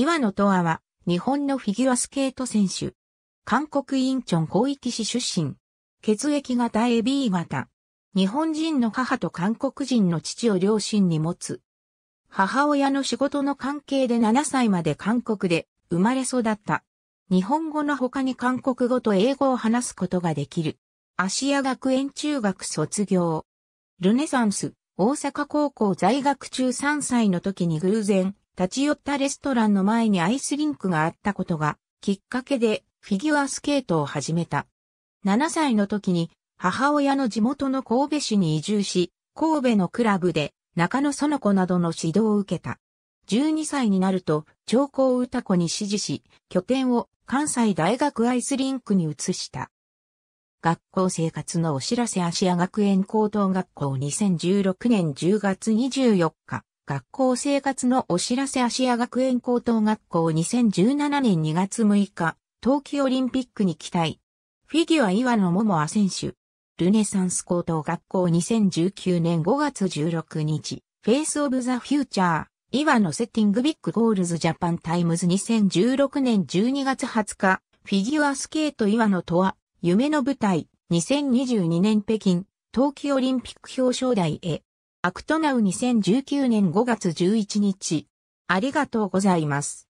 岩野とわは、日本のフィギュアスケート選手。韓国インチョン広域市出身。血液型 AB 型。日本人の母と韓国人の父を両親に持つ。母親の仕事の関係で7歳まで韓国で生まれ育った。日本語の他に韓国語と英語を話すことができる。芦屋学園中学卒業。ルネサンス、大阪高校在学中3歳の時に偶然、立ち寄ったレストランの前にアイスリンクがあったことがきっかけでフィギュアスケートを始めた。7歳の時に母親の地元の神戸市に移住し、神戸のクラブで中野園子などの指導を受けた。12歳になると、長江歌子に指示し、拠点を関西大学アイスリンクに移した。学校生活のお知らせ芦屋学園高等学校2016年10月24日。学校生活のお知らせ芦屋学園高等学校2017年2月6日。冬季オリンピックに期待。フィギュア岩野桃亜選手。ルネサンス高等学校2019年5月16日。 Face of the Future。岩野 setting big goals Japan Times 2016年12月20日。フィギュアスケート岩野とは、夢の舞台、2022年北京、冬季オリンピック表彰台へ。 Act Now 2019年5月11日。ありがとうございます。